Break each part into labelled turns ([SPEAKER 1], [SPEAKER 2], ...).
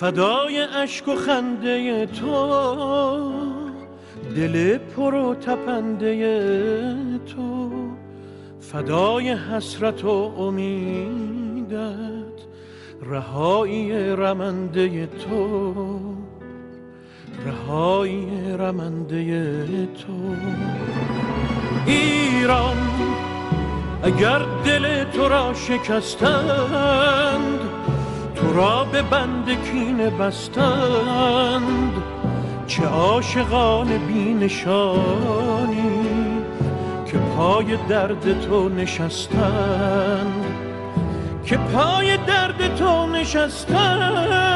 [SPEAKER 1] فدای اشک و خنده تو دل پر و تپنده تو. فدای حسرت و امیدت رهایی رمنده تو. رهایی رمنده تو. ایران اگر دل تو را شکستند تو را به بند کینه بستند. چه عاشقان بی‌نشانی که پای درد تو نشستند. که پای درد تو نشستند.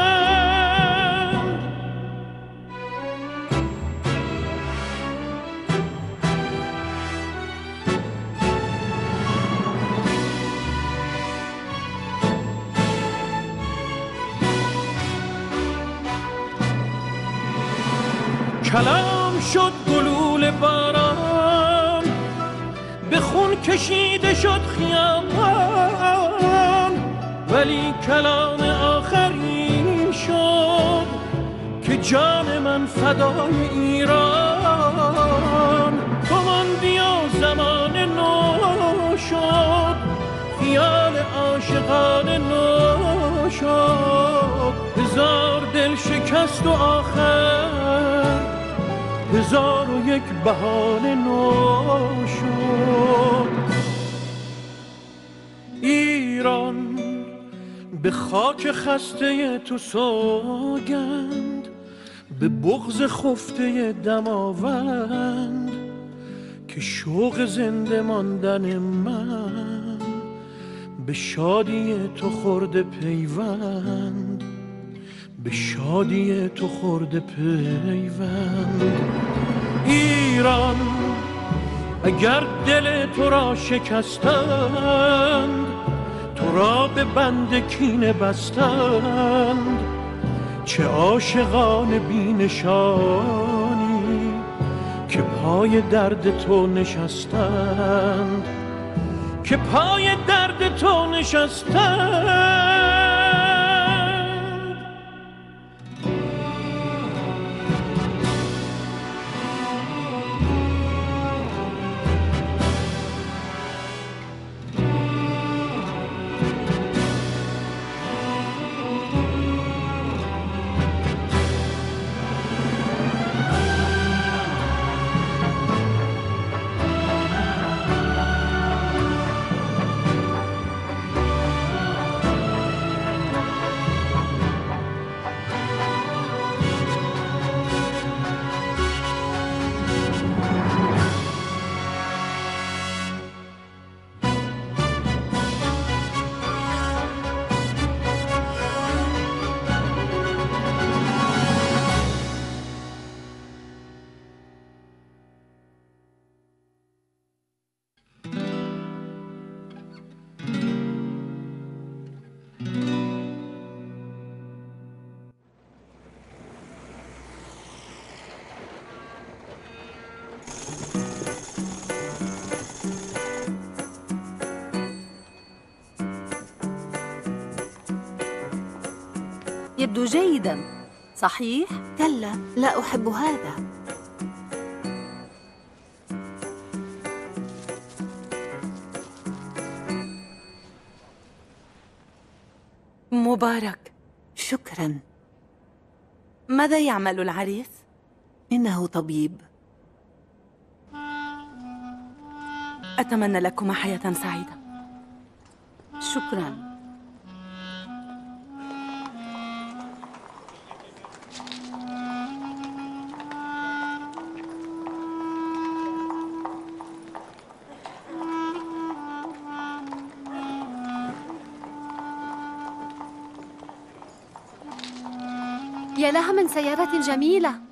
[SPEAKER 1] کلام شد گلوله باران. به خون کشیده شد خیابان. ولی کلام آخرین شد که جان من فدای ایران. من بیا زمان نو شد خیال عاشقان نو شد. هزار دل شکست و آخر هزار و یک بهانه نو شد ایران به خاک خسته تو سوگند به بغض خفته دماوند که شوق زنده ماندن من به شادی تو خورده پیوند. به شادی تو خورده پیوند. ایران اگر دل تو را شکستند تو را به بند کینه بستند. چه عاشقان بی‌نشانی که پای درد تو نشستند. که پای درد تو نشستند.
[SPEAKER 2] يبدو جيدا. صحيح؟
[SPEAKER 3] كلا لا أحب هذا.
[SPEAKER 2] مبارك.
[SPEAKER 3] شكرا.
[SPEAKER 2] ماذا يعمل العريس؟
[SPEAKER 3] إنه طبيب.
[SPEAKER 2] أتمنى لكما حياة سعيدة.
[SPEAKER 3] شكرا.
[SPEAKER 4] يا لها من سيارة جميلة.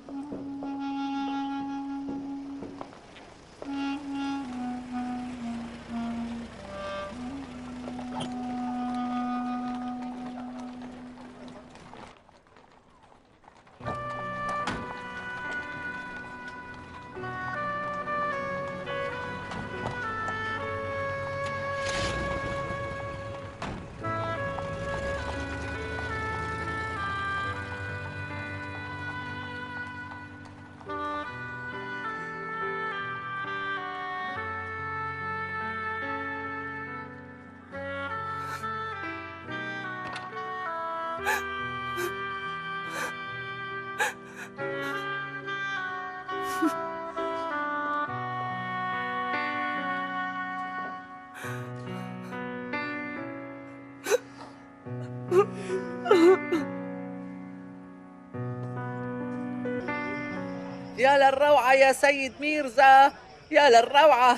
[SPEAKER 5] للروعة يا سيد ميرزا. يا للروعة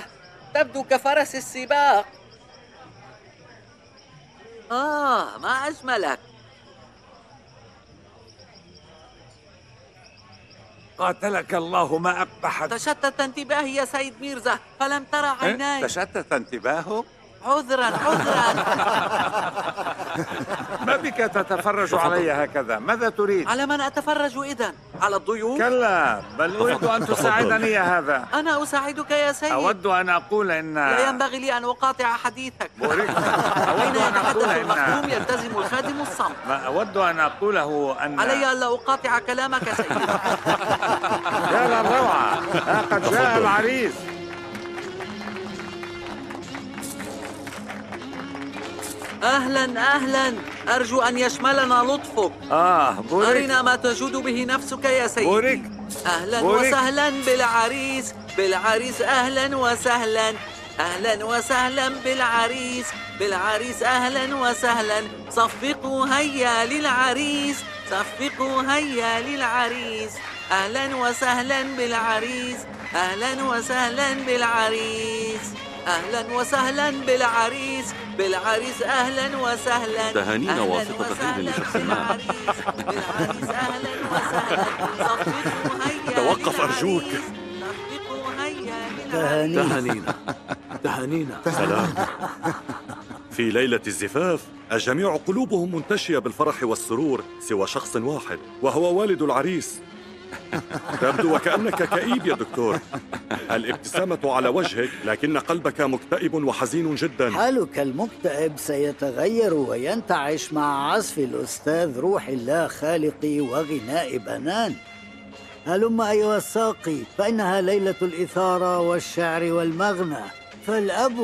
[SPEAKER 5] تبدو كفرس السباق. آه ما أجملك.
[SPEAKER 6] قاتلك الله ما أقبحك.
[SPEAKER 5] تشتت انتباهي يا سيد ميرزا فلم ترى
[SPEAKER 6] إيه؟
[SPEAKER 5] عيناي.
[SPEAKER 6] تشتت انتباهه؟
[SPEAKER 5] عذرا عذرا.
[SPEAKER 6] ما بك تتفرج علي هكذا؟ ماذا تريد؟
[SPEAKER 5] على من أتفرج إذن؟ على الضيوف؟
[SPEAKER 6] كلا بل أريد أن تساعدني يا هذا.
[SPEAKER 5] أنا أساعدك يا سيد.
[SPEAKER 6] أود أن أقول إن
[SPEAKER 5] لا ينبغي لي أن أقاطع حديثك. حين
[SPEAKER 6] أود أن أقول
[SPEAKER 5] يتحدث
[SPEAKER 6] إن
[SPEAKER 5] المخدوم يلتزم الخادم الصمت.
[SPEAKER 6] ما أود أن أقوله أن
[SPEAKER 5] علي ألا أقاطع كلامك سيدي
[SPEAKER 6] يا للروعة ها قد جاء العريس.
[SPEAKER 5] أهلا أهلا. أرجو أن يشملنا لطفك.
[SPEAKER 6] آه بوريك.
[SPEAKER 5] أرنا ما تجود به نفسك يا سيدي.
[SPEAKER 6] بوريك.
[SPEAKER 5] أهلا
[SPEAKER 6] بوريك.
[SPEAKER 5] وسهلا بالعريس. بالعريس أهلا وسهلا. أهلا وسهلا بالعريس. بالعريس أهلا وسهلا. صفقوا هيا للعريس. صفقوا هيا للعريس. أهلا وسهلا بالعريس. أهلا وسهلا بالعريس. أهلا وسهلا بالعريس بالعريس أهلا وسهلا.
[SPEAKER 7] تهانينا واثقة خير
[SPEAKER 5] وسهلاً
[SPEAKER 7] لشخص ما.
[SPEAKER 5] بالعريس بالعريس أهلا وسهلا.
[SPEAKER 7] توقف أرجوك. تهانينا تهانينا سلام. في ليلة الزفاف الجميع قلوبهم منتشية بالفرح والسرور سوى شخص واحد وهو والد العريس. تبدو وكأنك كئيب يا دكتور. الابتسامة على وجهك لكن قلبك مكتئب وحزين جدا.
[SPEAKER 8] حالك المكتئب سيتغير وينتعش مع عزف الأستاذ روح الله خالقي وغناء بنان. هلم أيها الساقي فإنها ليلة الإثارة والشعر والمغنى. فالأب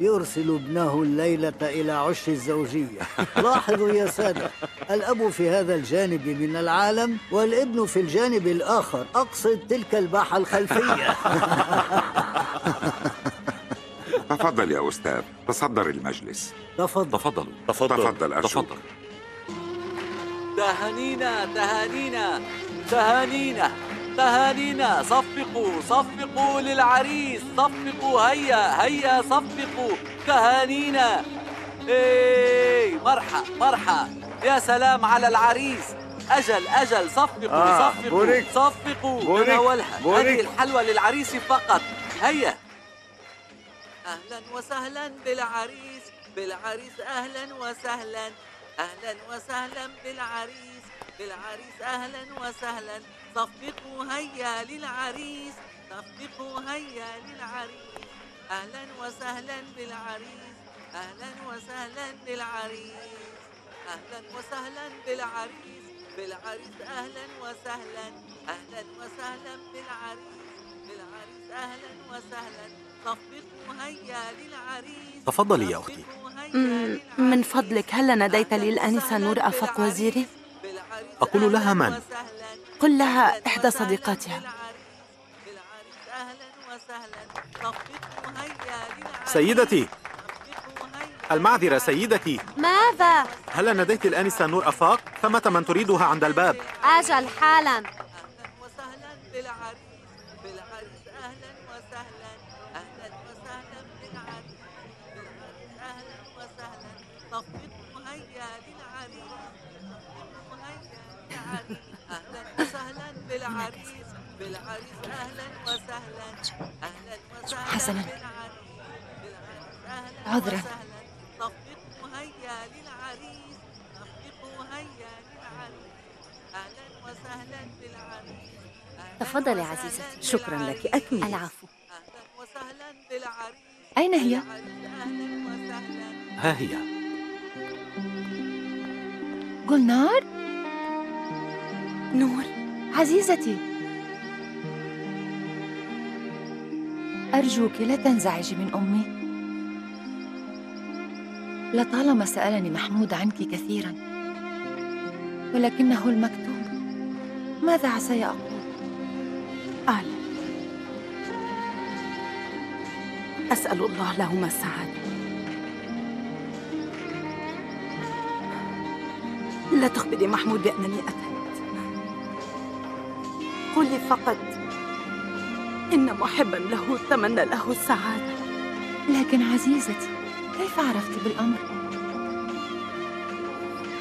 [SPEAKER 8] يرسل ابنه الليلة إلى عش الزوجية. لاحظوا يا سادة الأب في هذا الجانب من العالم والابن في الجانب الآخر. أقصد تلك الباحة الخلفية.
[SPEAKER 9] تفضل يا أستاذ تصدر المجلس.
[SPEAKER 8] تفضل.
[SPEAKER 7] تفضل تفضل.
[SPEAKER 9] تفضل أرجوك.
[SPEAKER 7] تفضل.
[SPEAKER 5] تهانينا تهانينا تهانينا تهانينا. صفقوا صفقوا للعريس. صفقوا هيا هيا صفقوا. تهانينا. إيه مرحى مرحى. يا سلام على العريس. أجل أجل. صفقوا
[SPEAKER 6] آه،
[SPEAKER 5] صفقوا
[SPEAKER 6] بوريك.
[SPEAKER 5] صفقوا.
[SPEAKER 6] بوريك.
[SPEAKER 5] تناولها. هذه الحلوى للعريس فقط. هيا. أهلا وسهلا بالعريس. بالعريس أهلا وسهلا. أهلا وسهلا بالعريس. بالعريس أهلا وسهلا. صفقوا هيا للعريس صفقوا هيا للعريس أهلا وسهلا بالعريس أهلا وسهلا بالعريس أهلا وسهلا بالعريس بالعريس أهلا وسهلا أهلا وسهلا بالعريس بالعريس أهلا وسهلا صفقوا هيا للعريس
[SPEAKER 10] تفضلي يا أختي.
[SPEAKER 2] من فضلك هل نديت لي الآنسة نور أفق وزيري؟
[SPEAKER 10] أقول لها من؟
[SPEAKER 2] قل لها إحدى صديقاتها.
[SPEAKER 10] سيدتي المعذرة سيدتي.
[SPEAKER 11] ماذا؟
[SPEAKER 10] هل نديت الآنسة نور أفاق؟ ثمة من تريدها عند الباب؟
[SPEAKER 11] أجل حالا.
[SPEAKER 5] بالعريس أهلا وسهلا أهلا وسهلا
[SPEAKER 2] حسناً. عذراً.
[SPEAKER 5] صفقوا هيا للعريس صفقوا هيا للعريس أهلا وسهلا بالعريس
[SPEAKER 11] تفضلي عزيزتي.
[SPEAKER 2] شكراً لك. أكملي.
[SPEAKER 11] العفو
[SPEAKER 5] أهلا وسهلا بالعريس
[SPEAKER 2] أين هي؟
[SPEAKER 5] بالعريس. أهلا وسهلا
[SPEAKER 10] ها هي
[SPEAKER 2] جولنار؟ نور
[SPEAKER 12] عزيزتي أرجوك لا تنزعجي من أمي. لطالما سألني محمود عنك كثيرا ولكنه المكتوب. ماذا عسى أقول
[SPEAKER 2] أعلم. أسأل الله لهما السعادة لا تخبري محمود بأنني أتيت قولي فقط إن محبا له تمنى له السعادة.
[SPEAKER 3] لكن عزيزتي كيف عرفت بالأمر؟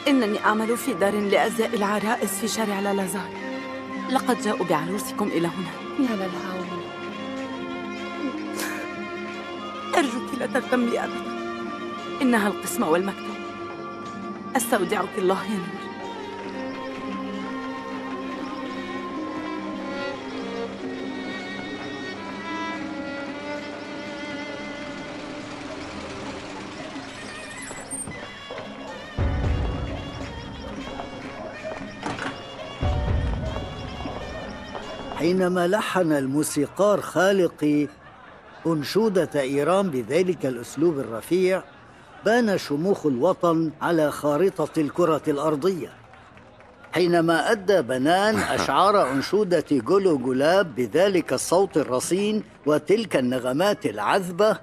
[SPEAKER 2] إنني أعمل في دار لأزياء العرائس في شارع لالازار لقد جاءوا بعروسكم إلى هنا.
[SPEAKER 3] يا للهول
[SPEAKER 2] أرجوك لا تهتمي أبدا إنها القسمة والمكتوب. أستودعك الله يا نور
[SPEAKER 8] حينما لحن الموسيقار خالقي أنشودة إيران بذلك الأسلوب الرفيع بان شموخ الوطن على خارطة الكرة الأرضية. حينما أدى بنان أشعار أنشودة جولو جولاب بذلك الصوت الرصين وتلك النغمات العذبة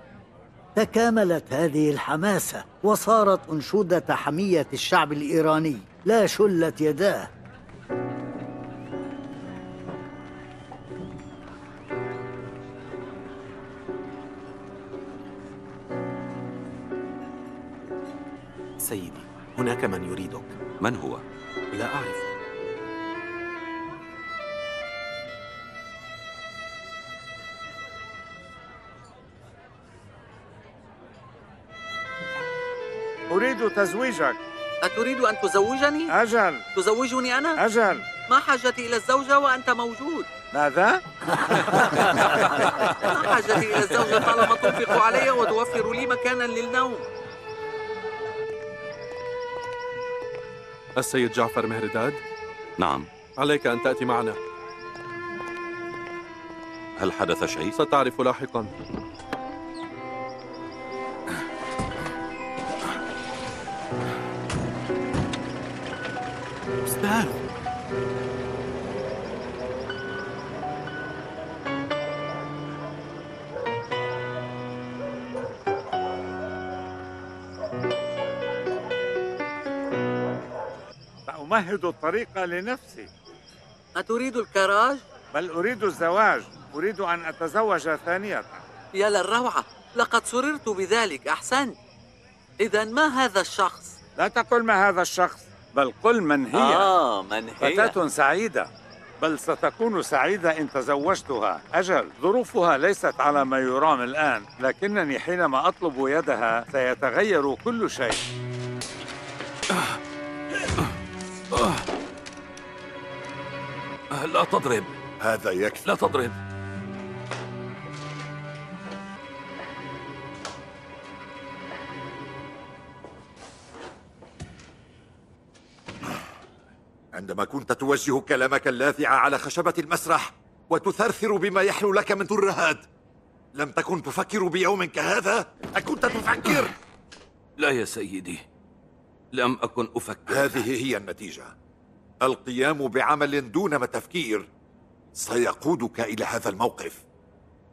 [SPEAKER 8] تكاملت هذه الحماسة وصارت أنشودة حمية الشعب الإيراني لا شلت يداه.
[SPEAKER 13] سيدي هناك من يريدك
[SPEAKER 14] من هو؟
[SPEAKER 13] لا أعرف
[SPEAKER 6] أريد تزويجك
[SPEAKER 5] أتريد أن تزوجني؟
[SPEAKER 6] أجل
[SPEAKER 5] تزوجني أنا؟
[SPEAKER 6] أجل
[SPEAKER 5] ما حاجتي إلى الزوجة وأنت موجود
[SPEAKER 6] ماذا؟
[SPEAKER 5] ما حاجتي إلى الزوجة طالما تنفق علي وتوفر لي مكانا للنوم
[SPEAKER 15] السيد جعفر مهرداد
[SPEAKER 14] نعم.
[SPEAKER 15] عليك أن تأتي معنا.
[SPEAKER 14] هل حدث شيء؟
[SPEAKER 15] ستعرف لاحقا.
[SPEAKER 13] أستاذ.
[SPEAKER 6] سأمهد الطريق لنفسي.
[SPEAKER 5] أتريد الكراج؟
[SPEAKER 6] بل أريد الزواج. أريد أن أتزوج ثانية.
[SPEAKER 5] يا للروعة لقد سررت بذلك. أحسنت. إذا ما هذا الشخص؟
[SPEAKER 6] لا تقل ما هذا الشخص بل قل من هي.
[SPEAKER 5] آه من هي؟
[SPEAKER 6] فتاة سعيدة. بل ستكون سعيدة إن تزوجتها. أجل. ظروفها ليست على ما يرام الآن لكنني حينما أطلب يدها سيتغير كل شيء.
[SPEAKER 14] لا تضرب.
[SPEAKER 16] هذا يكفي.
[SPEAKER 14] لا تضرب.
[SPEAKER 16] عندما كنت توجه كلامك اللاذع على خشبة المسرح وتثرثر بما يحلو لك من ترهات لم تكن تفكر بيوم كهذا؟ أكنت تفكر؟
[SPEAKER 14] لا يا سيدي لم أكن أفكر.
[SPEAKER 16] هذه هي النتيجة. القيام بعمل دون تفكير. سيقودك إلى هذا الموقف.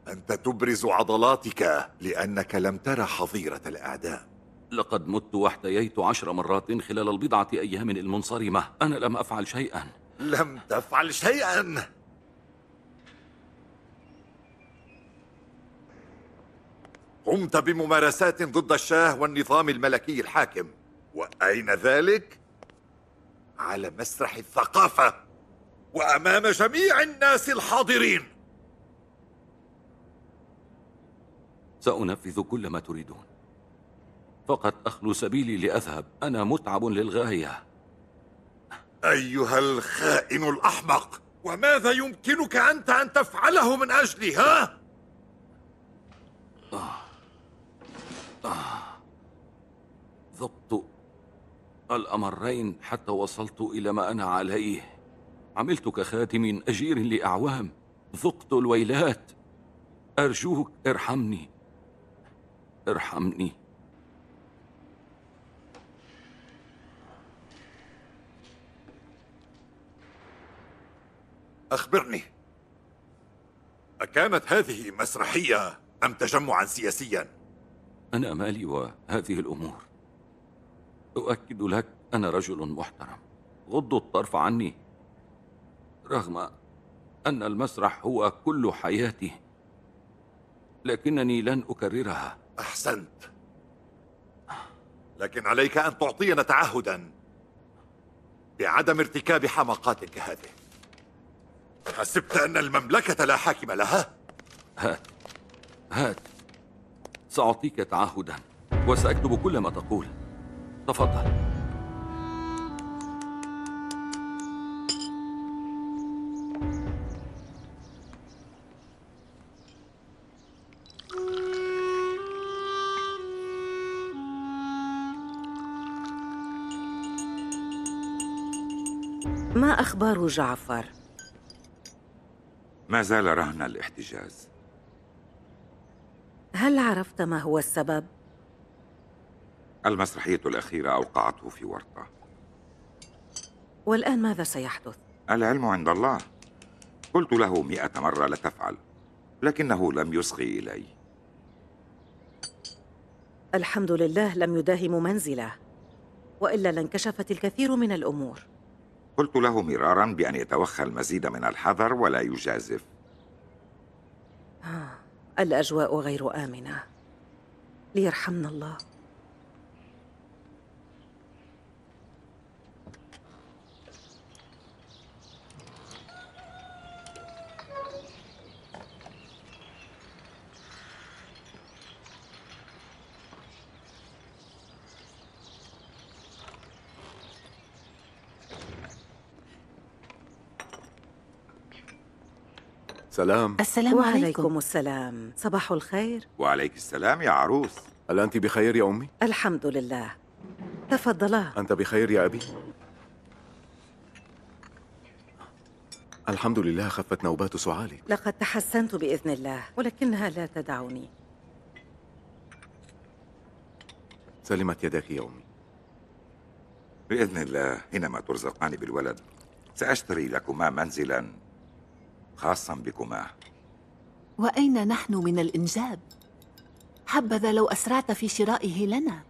[SPEAKER 16] أنت تبرز عضلاتك لأنك لم ترى حظيرة الأعداء.
[SPEAKER 14] لقد مت واحتييت عشر مرات خلال البضعة أيام المنصرمة. أنا لم أفعل شيئا.
[SPEAKER 16] لم تفعل شيئا. قمت بممارسات ضد الشاه والنظام الملكي الحاكم. وأين ذلك؟ على مسرح الثقافة وأمام جميع الناس الحاضرين.
[SPEAKER 14] سأنفذ كل ما تريدون. فقط أخلو سبيلي لأذهب. أنا متعب للغاية.
[SPEAKER 16] أيها الخائن الأحمق وماذا يمكنك أنت أن تفعله من أجلي ها؟
[SPEAKER 14] ضبط الأمرين حتى وصلت إلى ما أنا عليه. عملت كخادم أجير لأعوام. ذقت الويلات. أرجوك ارحمني. ارحمني.
[SPEAKER 16] أخبرني. أكانت هذه مسرحية أم تجمعا سياسيا؟
[SPEAKER 14] أنا مالي وهذه الأمور. أؤكد لك أنا رجل محترم. غضوا الطرف عني. رغم أن المسرح هو كل حياتي لكنني لن أكررها.
[SPEAKER 16] أحسنت. لكن عليك أن تعطينا تعهدا بعدم ارتكاب حماقات كهذه حسبت أن المملكة لا حاكم لها؟
[SPEAKER 14] هات. هات. سأعطيك تعهدا وسأكتب كل ما تقول. تفضل
[SPEAKER 17] ما أخبار جعفر؟
[SPEAKER 9] ما زال رهن الاحتجاز
[SPEAKER 17] هل عرفت ما هو السبب؟
[SPEAKER 9] المسرحية الأخيرة أوقعته في ورطة.
[SPEAKER 17] والآن ماذا سيحدث؟
[SPEAKER 9] العلم عند الله. قلت له مئة مرة لا تفعل لكنه لم يصغي إلي.
[SPEAKER 17] الحمد لله لم يداهم منزله وإلا لانكشفت الكثير من الأمور.
[SPEAKER 9] قلت له مرارا بأن يتوخى المزيد من الحذر ولا يجازف.
[SPEAKER 17] آه، الأجواء غير آمنة. ليرحمنا الله.
[SPEAKER 18] سلام
[SPEAKER 3] السلام
[SPEAKER 17] وعليكم
[SPEAKER 3] عليكم
[SPEAKER 17] السلام. صباح الخير.
[SPEAKER 9] وعليك السلام يا عروس.
[SPEAKER 18] هل أنت بخير يا أمي؟
[SPEAKER 17] الحمد لله. تفضلا.
[SPEAKER 18] أنت بخير يا أبي؟ الحمد لله خفت نوبات سعالك
[SPEAKER 17] لقد تحسنت بإذن الله ولكنها لا تدعني.
[SPEAKER 18] سلمت يداك يا أمي.
[SPEAKER 9] بإذن الله حينما ترزقان بالولد. سأشتري لكما منزلا. خاصا بكما.
[SPEAKER 3] وأين نحن من الإنجاب؟ حبذا لو أسرعت في شرائه لنا.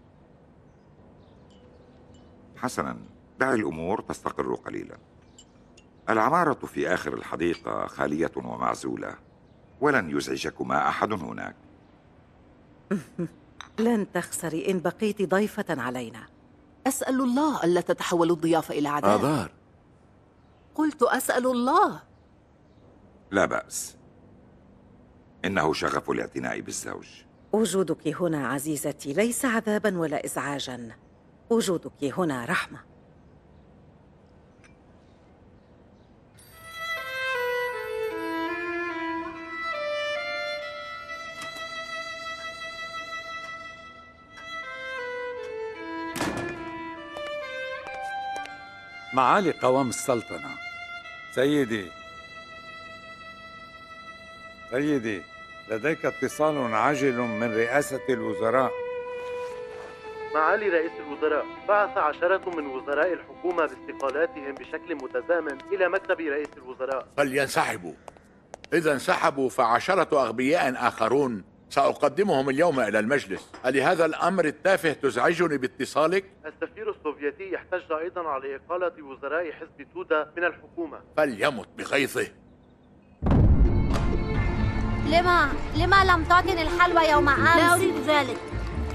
[SPEAKER 9] حسنا دع الأمور تستقر قليلا. العمارة في آخر الحديقة خالية ومعزولة. ولن يزعجكما أحد هناك.
[SPEAKER 17] لن تخسري إن بقيت ضيفة علينا.
[SPEAKER 3] أسأل الله ألا تتحول الضيافة إلى عذاب.
[SPEAKER 18] آذار.
[SPEAKER 3] قلت أسأل الله.
[SPEAKER 9] لا بأس. إنه شغف الاعتناء بالزوج.
[SPEAKER 17] وجودك هنا عزيزتي ليس عذابا ولا إزعاجا. وجودك هنا رحمة.
[SPEAKER 6] معالي قوام السلطنة. سيدي. سيدي لديك اتصال عاجل من رئاسة الوزراء.
[SPEAKER 19] معالي رئيس الوزراء بعث عشرة من وزراء الحكومة باستقالاتهم بشكل متزامن إلى مكتب رئيس الوزراء.
[SPEAKER 20] فلينسحبوا. إذا انسحبوا فعشرة أغبياء آخرون سأقدمهم اليوم إلى المجلس. ألهذا الأمر التافه تزعجني باتصالك؟
[SPEAKER 19] السفير السوفيتي احتج أيضا على إقالة وزراء حزب تودا من الحكومة.
[SPEAKER 20] فليمت بغيظه.
[SPEAKER 11] لما لما لم تعطني الحلوى يوم أمس؟
[SPEAKER 4] لا أريد. ذلك.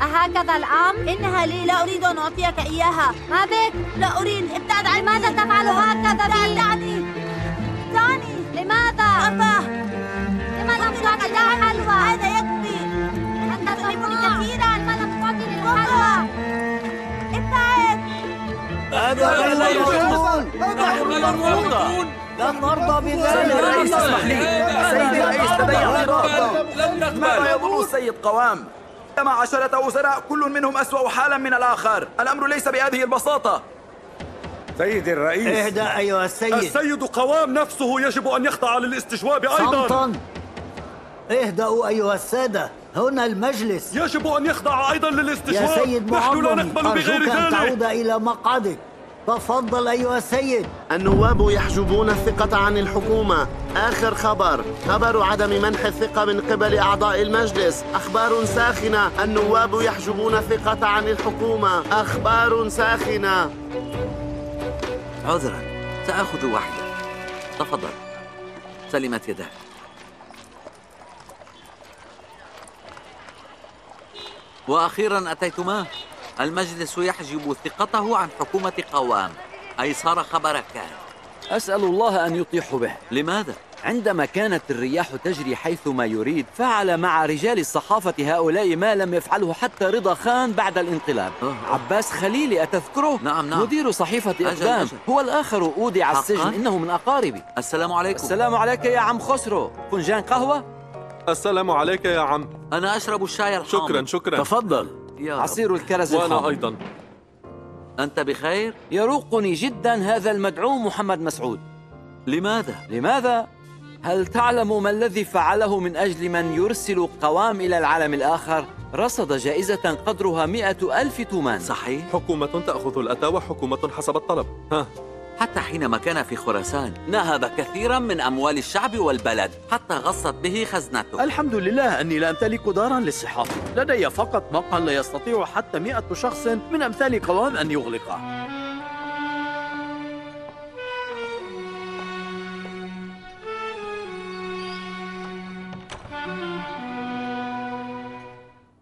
[SPEAKER 11] أهكذا الأمر؟
[SPEAKER 4] إنها لي لا أريد أن أعطيك إياها.
[SPEAKER 11] ما بك؟
[SPEAKER 4] لا أريد. ابتعد عني
[SPEAKER 11] لماذا تفعل هكذا بي؟
[SPEAKER 4] دعني دعني.
[SPEAKER 11] لماذا؟
[SPEAKER 4] أبا.
[SPEAKER 11] لما لم تعطني الحلوى؟
[SPEAKER 4] هذا يكفي؟
[SPEAKER 11] أنت
[SPEAKER 4] تحبني
[SPEAKER 11] كثيرا. لما لم تعطني الحلوى؟
[SPEAKER 4] ابتعد.
[SPEAKER 8] هذا غير مقبول نحن مرفوضة لن نرضى بذلك
[SPEAKER 21] اسمح لي. سيدي الرئيس لدي اعتراض ماذا يظن السيد قوام؟ كما عشرة وزراء كل منهم أسوأ حالا من الآخر. الأمر ليس بهذه البساطة.
[SPEAKER 6] سيدي الرئيس.
[SPEAKER 8] اهدأ أيها السيد.
[SPEAKER 7] السيد قوام نفسه يجب أن يخضع للاستجواب أيضا.
[SPEAKER 8] صمتا. اهدأوا أيها السادة. هنا المجلس.
[SPEAKER 7] يجب أن يخضع أيضا للاستجواب
[SPEAKER 8] يا سيد
[SPEAKER 7] نحن لا نقبل بغير
[SPEAKER 8] أرجوك أن
[SPEAKER 7] ذلك.
[SPEAKER 8] تعود إلى مقعدك. تفضل أيها السيد.
[SPEAKER 22] النواب يحجبون الثقة عن الحكومة. آخر خبر خبر عدم منح الثقة من قبل أعضاء المجلس. أخبار ساخنة. النواب يحجبون الثقة عن الحكومة. أخبار ساخنة.
[SPEAKER 5] عذرا سآخذ واحدة تفضل. سلمت يداك. وأخيرا أتيتما؟ المجلس يحجب ثقته عن حكومة قوام. أي صار خبر كان.
[SPEAKER 23] أسأل الله أن يطيح به.
[SPEAKER 5] لماذا؟
[SPEAKER 23] عندما كانت الرياح تجري حيث ما يريد فعل مع رجال الصحافة هؤلاء ما لم يفعله حتى رضا خان بعد الانقلاب. عباس خليلي أتذكره؟
[SPEAKER 5] نعم نعم.
[SPEAKER 23] مدير صحيفة
[SPEAKER 5] أجل أجل.
[SPEAKER 23] هو الآخر أودع
[SPEAKER 5] حقاً؟
[SPEAKER 23] السجن إنه من أقاربي.
[SPEAKER 5] السلام عليكم.
[SPEAKER 23] السلام عليك يا عم خسرو. فنجان قهوة؟
[SPEAKER 15] السلام عليك يا عم.
[SPEAKER 5] أنا أشرب الشاي الحامض.
[SPEAKER 15] شكرا شكرا.
[SPEAKER 23] تفضل.
[SPEAKER 5] يا رب.
[SPEAKER 23] عصير الكرز
[SPEAKER 15] وأنا
[SPEAKER 23] الحامض.
[SPEAKER 15] أيضا
[SPEAKER 5] أنت بخير؟
[SPEAKER 23] يروقني جدا هذا المدعوم محمد مسعود
[SPEAKER 5] لماذا؟
[SPEAKER 23] لماذا؟ هل تعلم ما الذي فعله من أجل من يرسل قوام إلى العالم الآخر؟ رصد جائزة قدرها مئة ألف تومان
[SPEAKER 5] صحيح؟
[SPEAKER 15] حكومة تأخذ الأتى وحكومة حسب الطلب ها
[SPEAKER 5] حتى حينما كان في خراسان نهب كثيرا من أموال الشعب والبلد حتى غصت به خزنته.
[SPEAKER 24] الحمد لله أني لا أمتلك دارا للصحافة لدي فقط مقهى لا يستطيع حتى مئة شخص من أمثال قوام أن يغلقه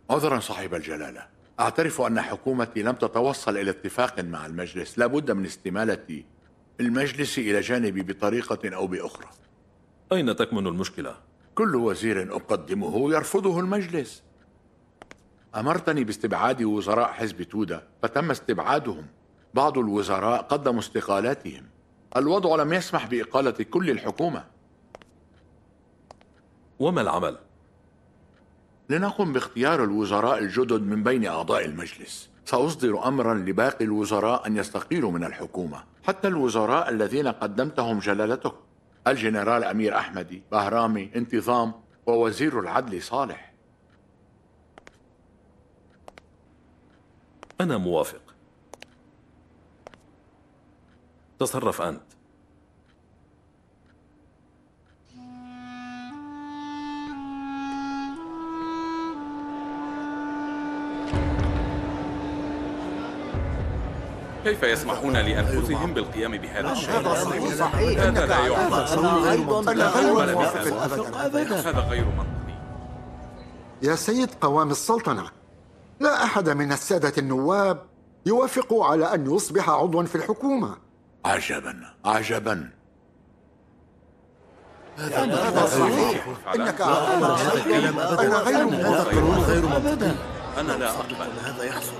[SPEAKER 20] عذرا صاحب الجلالة. أعترف أن حكومتي لم تتوصل إلى اتفاق مع المجلس. لا بد من استمالة المجلس إلى جانبي بطريقة أو بأخرى.
[SPEAKER 25] أين تكمن المشكلة؟
[SPEAKER 20] كل وزير أقدمه يرفضه المجلس. أمرتني باستبعاد وزراء حزب تودا فتم استبعادهم. بعض الوزراء قدموا استقالاتهم. الوضع لم يسمح بإقالة كل الحكومة.
[SPEAKER 25] وما العمل؟
[SPEAKER 20] لنقم باختيار الوزراء الجدد من بين أعضاء المجلس. سأصدر أمرا لباقي الوزراء أن يستقيلوا من الحكومة. حتى الوزراء الذين قدمتهم جلالتك الجنرال أمير أحمدي بهرامي انتظام ووزير العدل صالح.
[SPEAKER 25] أنا موافق. تصرف أنت.
[SPEAKER 14] كيف يسمحون لأنفسهم بالقيام بهذا الشيء؟
[SPEAKER 26] هذا صحيح.
[SPEAKER 14] هذا لا يعقل
[SPEAKER 26] لا غير موافق. أبداً.
[SPEAKER 14] هذا غير منطقي
[SPEAKER 26] يا سيد قوام السلطنة لا أحد من السادة النواب يوافق على أن يصبح عضوا في الحكومة
[SPEAKER 20] عجبا عجبا
[SPEAKER 26] هذا صحيح إنك أنا غير موافق
[SPEAKER 14] غير منطقي أنا لا أقبل
[SPEAKER 26] هذا يحصل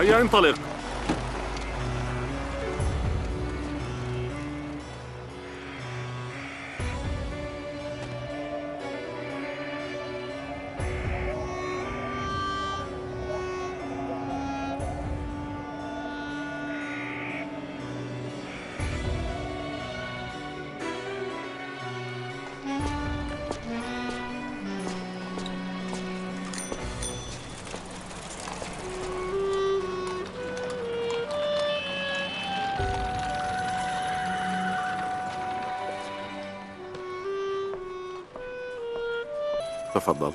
[SPEAKER 27] هيا انطلق.
[SPEAKER 18] تفضل.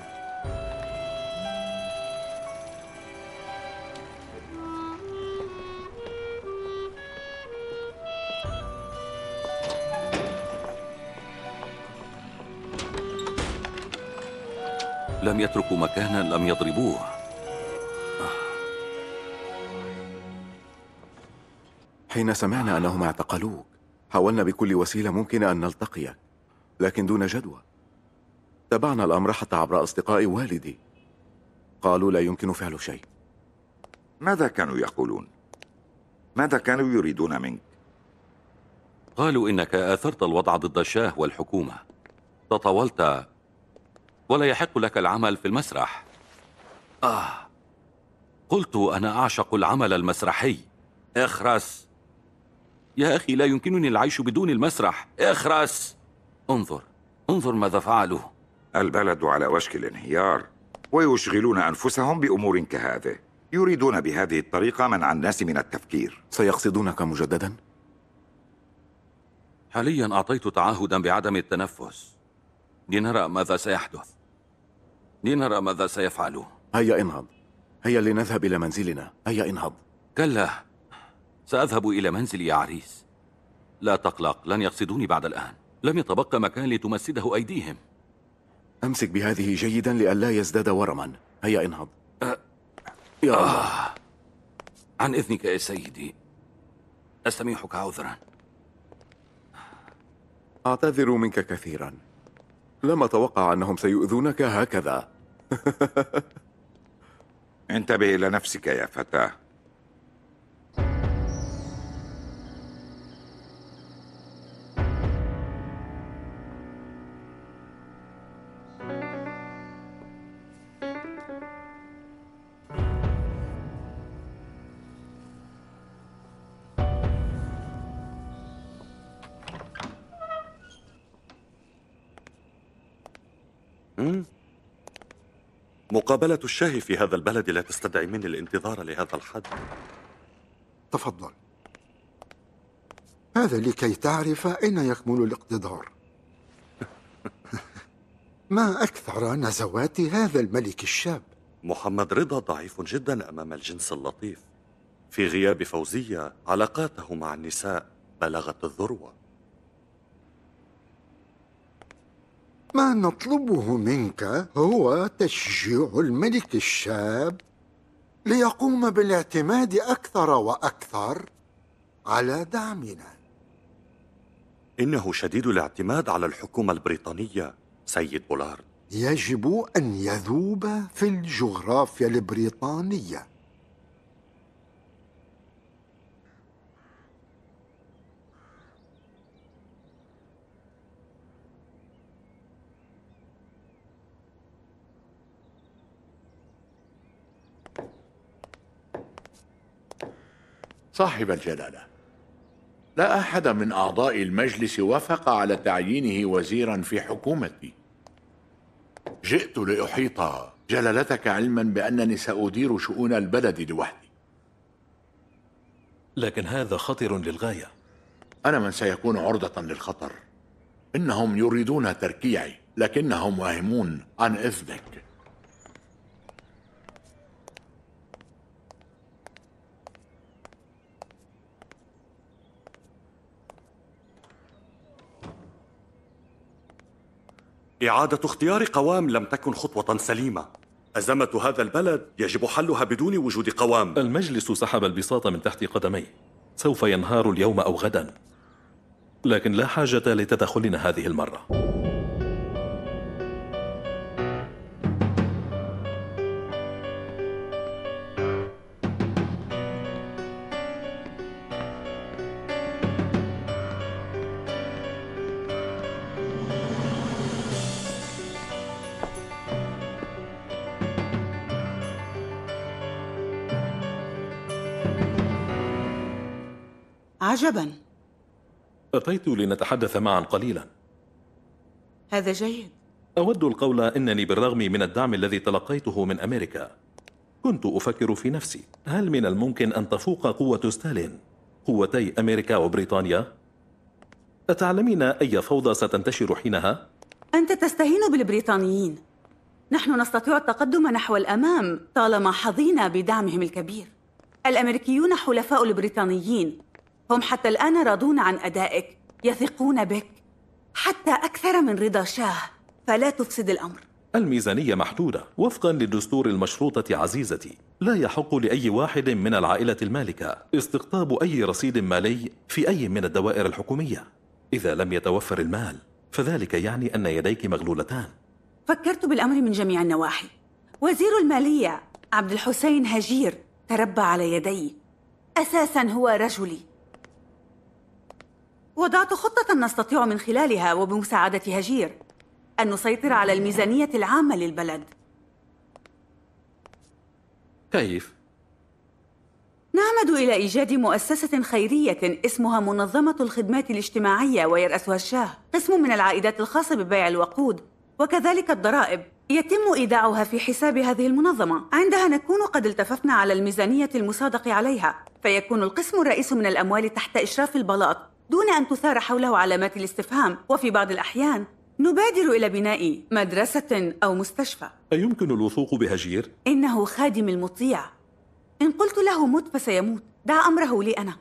[SPEAKER 14] لم يتركوا مكانا لم يضربوه.
[SPEAKER 18] حين سمعنا أنهم اعتقلوك حاولنا بكل وسيلة ممكنة أن نلتقيك لكن دون جدوى. تابعنا الأمر حتى عبر أصدقاء والدي. قالوا لا يمكن فعل شيء.
[SPEAKER 9] ماذا كانوا يقولون؟ ماذا كانوا يريدون منك؟
[SPEAKER 14] قالوا إنك آثرت الوضع ضد الشاه والحكومة. تطاولت ولا يحق لك العمل في المسرح. آه. قلت أنا أعشق العمل المسرحي. اخرس. يا أخي لا يمكنني العيش بدون المسرح. اخرس. انظر. انظر ماذا فعلوا.
[SPEAKER 9] البلد على وشك الانهيار ويشغلون أنفسهم بأمور كهذه. يريدون بهذه الطريقة منع الناس من التفكير.
[SPEAKER 18] سيقصدونك مجددا؟
[SPEAKER 14] حاليا أعطيت تعهدا بعدم التنفس. لنرى ماذا سيحدث. لنرى ماذا سيفعل
[SPEAKER 18] هيا انهض. هيا لنذهب إلى منزلنا. هيا انهض.
[SPEAKER 14] كلا. سأذهب إلى منزلي يا عريس. لا تقلق لن يقصدوني بعد الآن. لم يتبقى مكان لتمسده أيديهم.
[SPEAKER 18] أمسك بهذه جيدا لئلا يزداد ورما. هيا انهض. يا الله.
[SPEAKER 14] آه. عن إذنك يا سيدي. أستميحك عذرا.
[SPEAKER 18] أعتذر منك كثيرا. لم أتوقع أنهم سيؤذونك هكذا.
[SPEAKER 9] انتبه إلى نفسك يا فتاة.
[SPEAKER 7] مقابلة الشاه في هذا البلد لا تستدعي مني الانتظار لهذا الحد.
[SPEAKER 26] تفضل. هذا لكي تعرف أين يكمن الاقتدار. ما أكثر نزوات هذا الملك الشاب؟
[SPEAKER 7] محمد رضا ضعيف جدا أمام الجنس اللطيف. في غياب فوزية علاقاته مع النساء بلغت الذروة.
[SPEAKER 26] ما نطلبه منك هو تشجيع الملك الشاب ليقوم بالاعتماد أكثر وأكثر على دعمنا.
[SPEAKER 7] إنه شديد الاعتماد على الحكومة البريطانية سيد بولارد.
[SPEAKER 26] يجب أن يذوب في الجغرافيا البريطانية.
[SPEAKER 20] صاحب الجلالة. لا أحد من أعضاء المجلس وافق على تعيينه وزيرا في حكومتي. جئت لأحيط جلالتك علما بأنني سأدير شؤون البلد لوحدي.
[SPEAKER 25] لكن هذا خطر للغاية.
[SPEAKER 20] أنا من سيكون عرضة للخطر. إنهم يريدون تركيعي لكنهم واهمون عن إذنك.
[SPEAKER 7] إعادة اختيار قوام لم تكن خطوة سليمة. أزمة هذا البلد يجب حلها بدون وجود قوام.
[SPEAKER 25] المجلس سحب البساط من تحت قدميه سوف ينهار اليوم أو غدا. لكن لا حاجة لتدخلنا هذه المرة.
[SPEAKER 28] عجبا
[SPEAKER 25] أتيت لنتحدث معا قليلا.
[SPEAKER 28] هذا جيد.
[SPEAKER 25] أود القول إنني بالرغم من الدعم الذي تلقيته من أمريكا كنت أفكر في نفسي هل من الممكن أن تفوق قوة ستالين قوتي أمريكا وبريطانيا؟ أتعلمين أي فوضى ستنتشر حينها؟
[SPEAKER 28] أنت تستهين بالبريطانيين. نحن نستطيع التقدم نحو الأمام طالما حظينا بدعمهم الكبير. الأمريكيون حلفاء البريطانيين. هم حتى الآن راضون عن أدائك يثقون بك. حتى أكثر من رضا شاه فلا تفسد الأمر.
[SPEAKER 25] الميزانية محدودة وفقا للدستور المشروطة عزيزتي. لا يحق لأي واحد من العائلة المالكة استقطاب أي رصيد مالي في أي من الدوائر الحكومية. إذا لم يتوفر المال فذلك يعني أن يديك مغلولتان.
[SPEAKER 28] فكرت بالأمر من جميع النواحي. وزير المالية عبد الحسين هجير تربى على يدي أساسا هو رجلي. وضعت خطة نستطيع من خلالها وبمساعدة هجير أن نسيطر على الميزانية العامة للبلد.
[SPEAKER 25] كيف؟
[SPEAKER 28] نعمد إلى إيجاد مؤسسة خيرية اسمها منظمة الخدمات الاجتماعية ويرأسها الشاه. قسم من العائدات الخاصة ببيع الوقود وكذلك الضرائب. يتم إيداعها في حساب هذه المنظمة. عندها نكون قد التففنا على الميزانية المصادق عليها فيكون القسم الرئيس من الأموال تحت إشراف البلاط. دون أن تثار حوله علامات الاستفهام وفي بعض الأحيان نبادر إلى بناء مدرسة أو مستشفى.
[SPEAKER 25] أيمكن الوثوق بهجير؟
[SPEAKER 28] إنه خادم المطيع. إن قلت له مت فسيموت دع أمره لي أنا.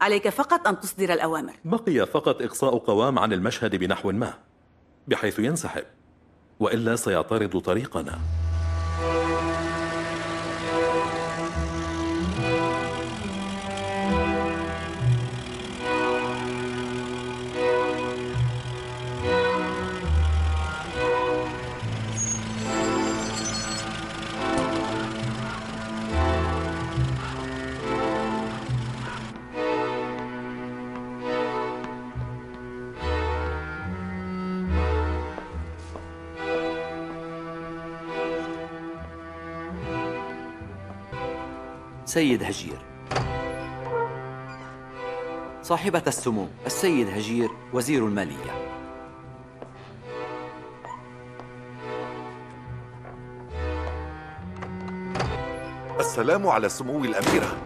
[SPEAKER 28] عليك فقط أن تصدر الأوامر.
[SPEAKER 25] بقي فقط إقصاء قوام عن المشهد بنحو ما بحيث ينسحب وإلا سيعترض طريقنا.
[SPEAKER 29] سيد هجير. صاحبة السمو السيد هجير وزير المالية.
[SPEAKER 16] السلام على سمو الأميرة.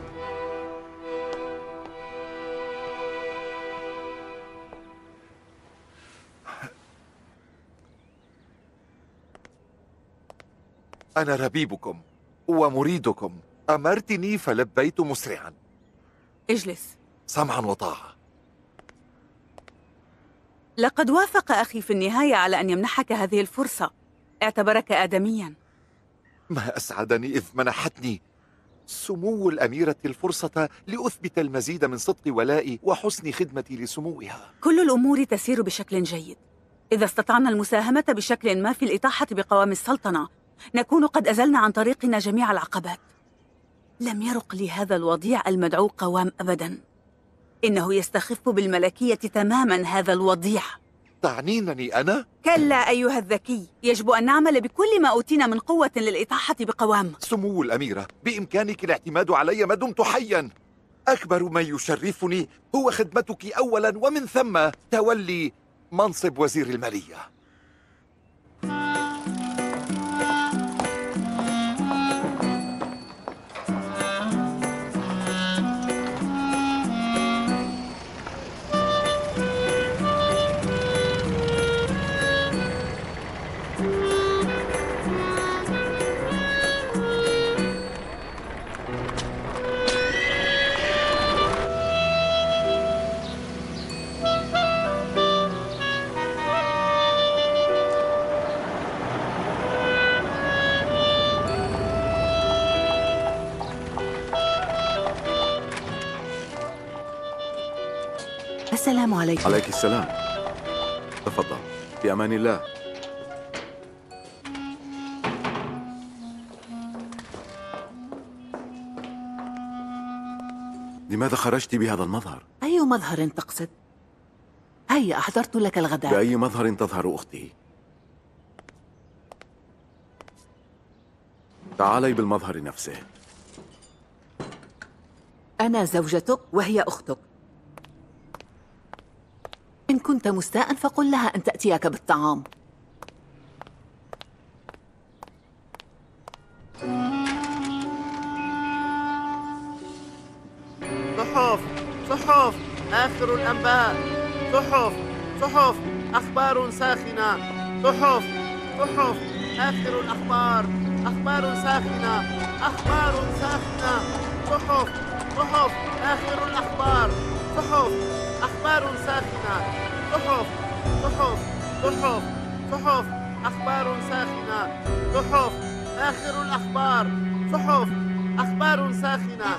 [SPEAKER 16] أنا ربيبكم ومريدكم. أمرتني فلبيت مسرعا.
[SPEAKER 28] اجلس.
[SPEAKER 16] سمعا وطاعة.
[SPEAKER 28] لقد وافق أخي في النهاية على أن يمنحك هذه الفرصة. اعتبرك آدمياً.
[SPEAKER 16] ما أسعدني إذ منحتني. سمو الأميرة الفرصة لأثبت المزيد من صدق ولائي وحسن خدمتي لسموها.
[SPEAKER 28] كل الأمور تسير بشكل جيد. إذا استطعنا المساهمة بشكل ما في الإطاحة بقوام السلطنة نكون قد أزلنا عن طريقنا جميع العقبات. لم يرق لي هذا الوضيع المدعو قوام أبدا. إنه يستخف بالملكية تماما هذا الوضيع.
[SPEAKER 16] تعنينني أنا؟
[SPEAKER 28] كلا أيها الذكي. يجب أن نعمل بكل ما أوتينا من قوة للإطاحة بقوام.
[SPEAKER 16] سمو الأميرة بإمكانك الاعتماد علي ما دمت حيا. أكبر ما يشرفني هو خدمتك أولا ومن ثم تولي منصب وزير المالية.
[SPEAKER 28] السلام عليكم.
[SPEAKER 18] عليك السلام. تفضل. في أمان الله. لماذا خرجت بهذا المظهر؟
[SPEAKER 28] أي مظهر تقصد؟ هيا أحضرت لك الغداء؟
[SPEAKER 18] بأي مظهر تظهر أختي؟ تعالي بالمظهر نفسه.
[SPEAKER 28] أنا زوجتك وهي أختك. إن كنت مستاء فقل لها أن تأتيك بالطعام.
[SPEAKER 22] صحف صحف آخر الأنباء. صحف صحف أخبار ساخنة. صحف صحف آخر الأخبار. أخبار ساخنة أخبار ساخنة. صحف صحف آخر الأخبار. صحف أخبار ساخنة. صحف صحف صحف صحف أخبار ساخنة. صحف آخر الأخبار. صحف أخبار ساخنة.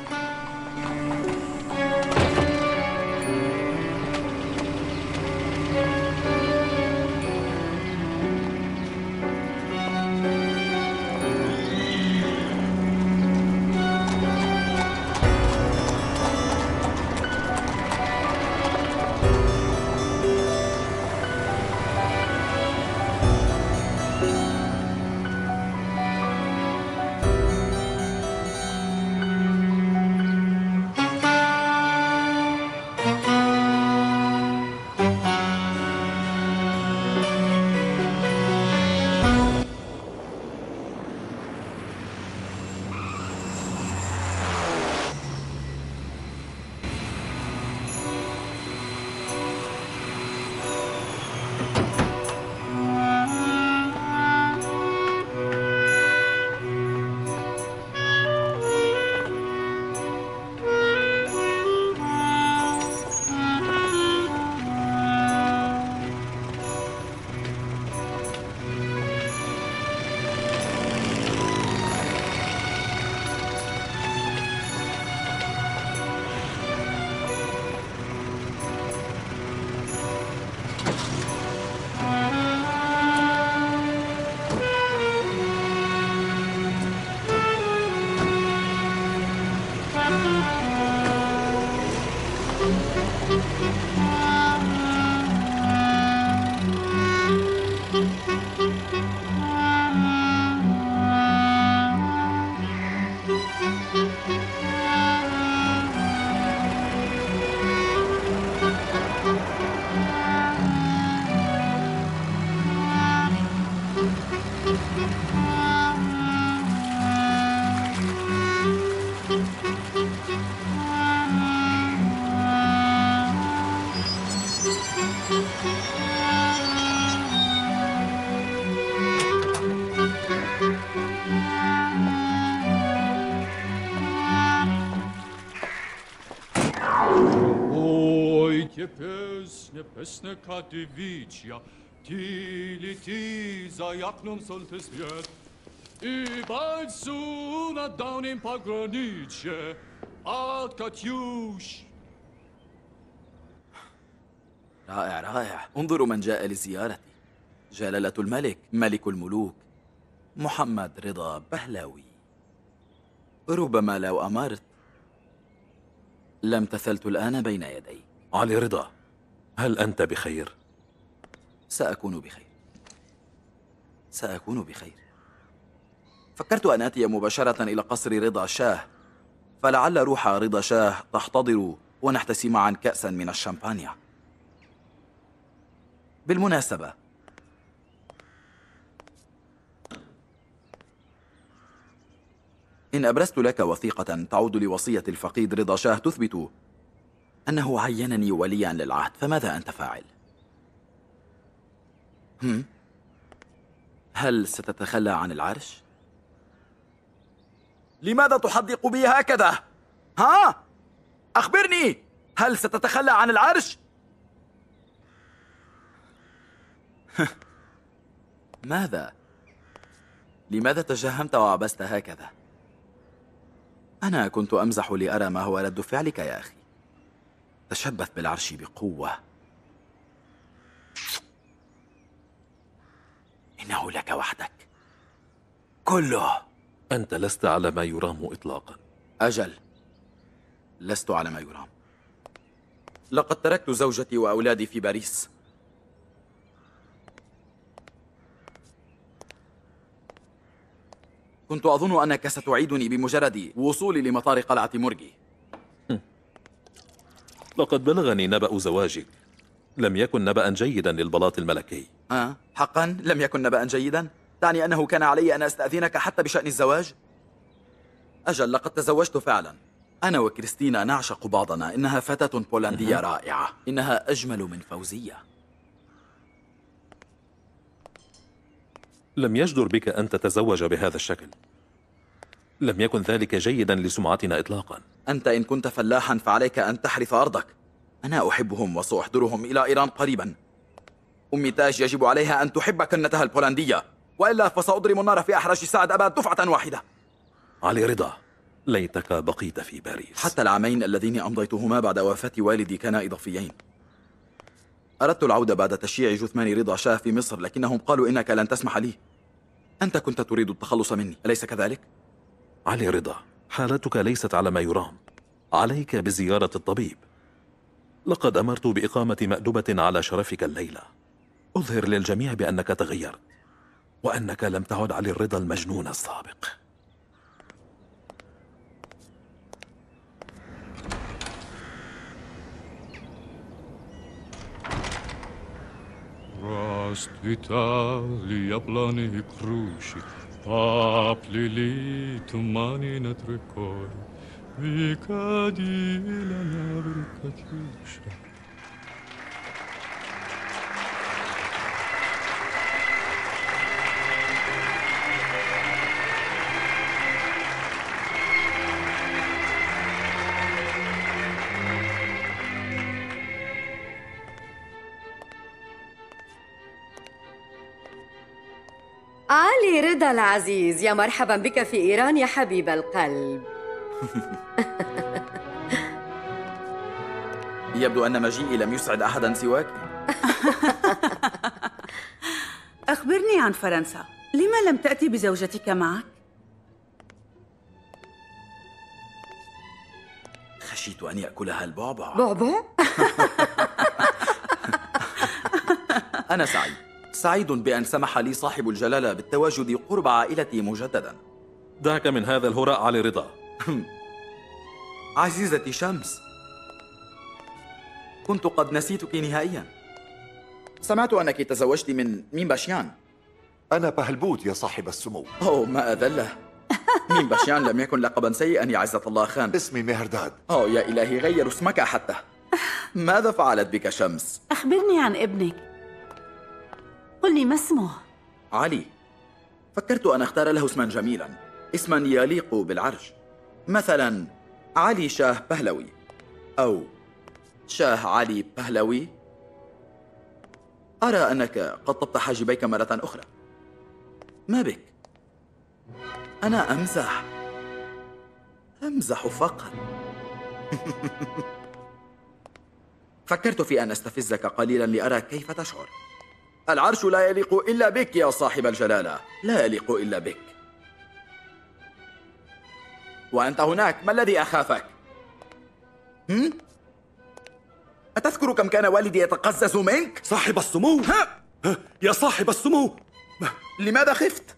[SPEAKER 30] песня, песня Катевичья, Ти лети, за окном солнце свет, И бальцу над давним пограничье От Катюш.
[SPEAKER 31] رائع رائع انظروا من جاء لزيارتي جلالة الملك ملك الملوك محمد رضا بهلاوي ربما لو أمرت لامتثلت الآن بين يدي
[SPEAKER 25] علي رضا هل أنت بخير؟
[SPEAKER 31] سأكون بخير. سأكون بخير. فكرت أن آتي مباشرة إلى قصر رضا شاه فلعل روح رضا شاه تحتضر ونحتسي معا كأسا من الشامبانيا. بالمناسبة. إن أبرزت لك وثيقة تعود لوصية الفقيد رضا شاه تثبت أنه عينني وليا للعهد فماذا أنت فاعل؟ هم؟ هل ستتخلى عن العرش؟ لماذا تحدق بي هكذا؟ ها؟ أخبرني هل ستتخلى عن العرش؟ ماذا؟ لماذا تجهمت وعبست هكذا؟ أنا كنت أمزح لأرى ما هو رد فعلك يا أخي تشبث بالعرش بقوة. إنه لك وحدك. كله.
[SPEAKER 25] أنت لست على ما يرام إطلاقا.
[SPEAKER 31] أجل. لست على ما يرام. لقد تركت زوجتي وأولادي في باريس. كنت أظن أنك ستعيدني بمجرد وصولي لمطار قلعة مورجي.
[SPEAKER 25] لقد بلغني نبأ زواجك لم يكن نبأ جيدا للبلاط الملكي.
[SPEAKER 31] آه حقا لم يكن نبأ جيدا. تعني أنه كان علي أن أستأذنك حتى بشأن الزواج. أجل لقد تزوجت فعلا. أنا وكريستينا نعشق بعضنا. إنها فتاة بولندية رائعة. إنها أجمل من فوزية.
[SPEAKER 25] لم يجدر بك أن تتزوج بهذا الشكل. لم يكن ذلك جيدا لسمعتنا إطلاقا.
[SPEAKER 31] أنت إن كنت فلاحا فعليك أن تحرث أرضك. أنا أحبهم وسأحضرهم إلى إيران قريبا. أمي تاج يجب عليها أن تحب كنتها البولندية. وإلا فسأضرم النار في أحرج سعد أبا دفعة واحدة.
[SPEAKER 25] علي رضا ليتك بقيت في باريس.
[SPEAKER 31] حتى العامين اللذين أمضيتهما بعد وفاة والدي كانا إضافيين. أردت العودة بعد تشييع جثمان رضا شاه في مصر لكنهم قالوا إنك لن تسمح لي. أنت كنت تريد التخلص مني أليس كذلك؟
[SPEAKER 25] علي رضا حالتك ليست على ما يرام. عليك بزيارة الطبيب. لقد أمرت بإقامة مأدبة على شرفك الليلة. أظهر للجميع بأنك تغيرت وأنك لم تعد علي الرضا المجنون السابق.
[SPEAKER 30] Rastitali jablani kruši, Поплели туманы над рекой, Выходила на берег
[SPEAKER 32] العزيز يا مرحبا بك في إيران يا حبيب القلب.
[SPEAKER 31] يبدو أن مجيئي لم يسعد أحدا سواك.
[SPEAKER 28] أخبرني عن فرنسا. لما لم تأتي بزوجتك معك؟
[SPEAKER 31] خشيت خشيت أن يأكلها البعبع.
[SPEAKER 32] بعبع؟
[SPEAKER 31] أنا سعيد. سعيد بأن سمح لي صاحب الجلالة بالتواجد قرب عائلتي مجددا.
[SPEAKER 25] دعك من هذا الهراء علي رضا.
[SPEAKER 31] عزيزتي شمس. كنت قد نسيتك نهائيا. سمعت أنك تزوجت من مين باشيان.
[SPEAKER 33] أنا بهلبوت يا صاحب السمو.
[SPEAKER 31] أوه ما أذله مين باشيان لم يكن لقبا سيئا يا عزة الله خان.
[SPEAKER 33] اسمي مهرداد.
[SPEAKER 31] أوه يا إلهي غير اسمك حتى ماذا فعلت بك شمس؟
[SPEAKER 28] أخبرني عن ابنك. قل لي ما اسمه؟
[SPEAKER 31] علي فكرت أن أختار له اسما جميلا اسما يليق بالعرش. مثلا علي شاه بهلوي أو شاه علي بهلوي. أرى أنك قد طبت حاجبيك مرة أخرى. ما بك؟ أنا أمزح. أمزح فقط. فكرت في أن أستفزك قليلا لأرى كيف تشعر. العرش لا يليق إلا بك يا صاحب الجلالة لا يليق إلا بك وأنت هناك ما الذي أخافك؟ هم؟ أتذكر كم كان والدي يتقزز منك؟
[SPEAKER 7] صاحب السمو
[SPEAKER 31] ها؟
[SPEAKER 7] يا صاحب السمو
[SPEAKER 31] لماذا خفت؟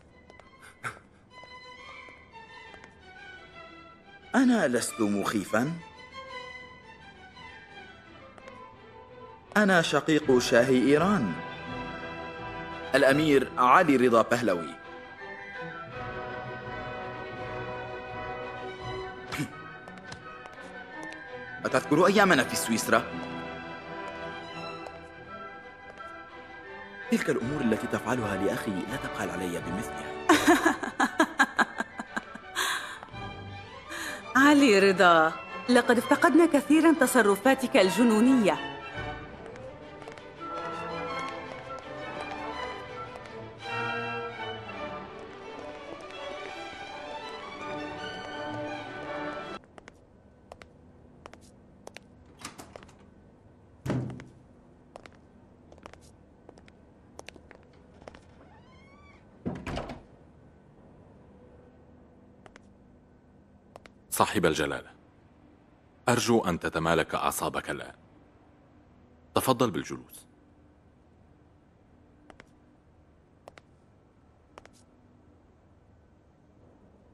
[SPEAKER 31] أنا لست مخيفا أنا شقيق شاه إيران الأمير علي رضا بهلوي أتذكر أيامنا في سويسرا؟ تلك الأمور التي تفعلها لأخي لا تبخل علي بمثلها.
[SPEAKER 28] علي رضا لقد افتقدنا كثيرا تصرفاتك الجنونية.
[SPEAKER 34] صاحب الجلالة أرجو أن تتمالك أعصابك الآن. تفضل بالجلوس.